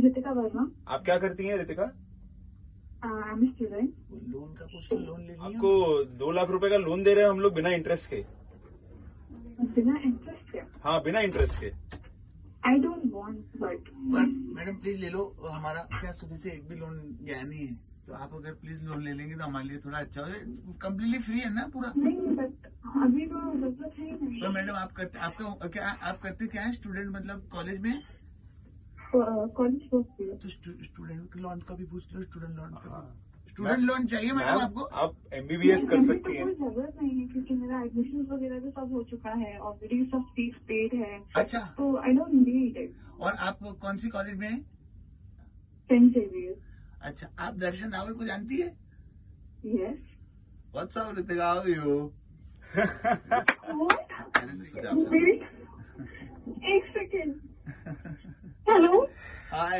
रितिका वर्मा। आप क्या करती हैं रितिका? आई स्टूडेंट लोन का पूछ लोन ले आपको दो लाख रुपए का लोन दे रहे हैं हम लोग बिना इंटरेस्ट के? बिना इंटरेस्ट के? हाँ बिना इंटरेस्ट के। I don't want but madam please ले लो। हमारा क्या सुबह से एक भी लोन गया नहीं है। तो आप अगर प्लीज़ लोन ले लेंगे तो हमारे लिए थोड़ा अच्छा हो जाए कम्प्लीटली फ्री है ना पूरा? नहीं बट अभी तो ज़रूरत है तो मैडम आप करते आपका क्या आप करते क्या है? स्टूडेंट मतलब कॉलेज में? कॉलेज तो स्टूडेंट लोन का भी पूछ लो स्टूडेंट लोन का स्टूडेंट लोन चाहिए मैडम आपको? आप एमबीबीएस कर सकती हैं। कोई ज़रूरत नहीं है क्योंकि मेरा एडमिशन वगैरह तो सब हो चुका है ऑलरेडी सब फ़ीस पेड है। अच्छा। तो आई डोंट नीड इट और आप कौन सी कॉलेज में है? सेंट जेवियर अच्छा आप दर्शन रावल को जानती है? Yes what's up Ritika how you Hi.